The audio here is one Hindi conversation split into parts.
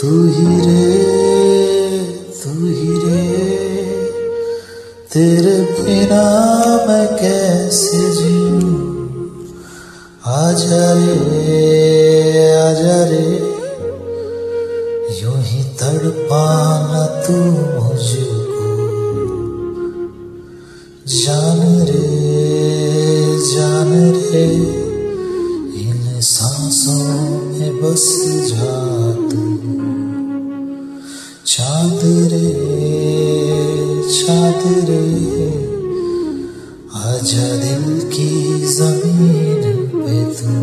तू ही रे, तू ही रे। तेरे बिना मैं कैसे जीऊं? आजा रे आजा रे। यूँ ही तड़पाना तू मुझको चाँद रे चाँद रे आजा दिल की ज़मीन पे तू।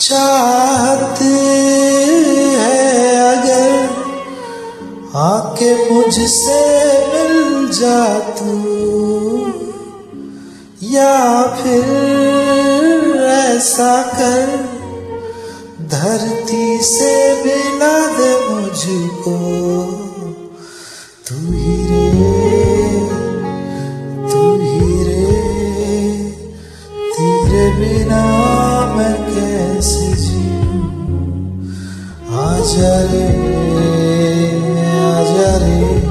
चाहते है अगर आके मुझसे मिल जा तू। या फिर ऐसा कर धरती से मिला दे मुझको। तू ही रे, तू ही रे, तेरे बिना मैं कैसे जीऊं? आजा रे आजा रे।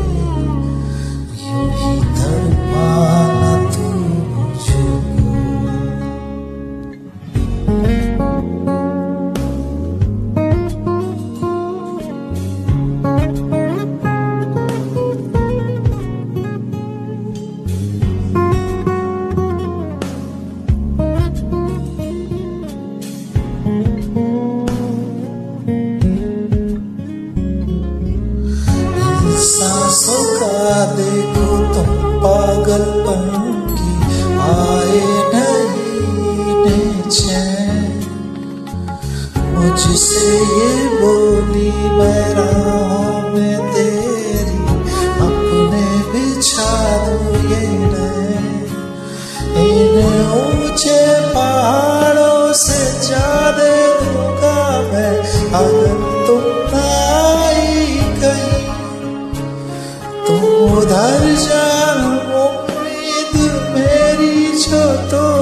सांसों का देखो तुम पागलपन की आए नहीं मुझसे ये बोली, मैं में तेरी, अपने बिछा दू ये ऊँचे पहाड़ों से ज़्यादा उधर जाओ उम्मीद मेरी छो तो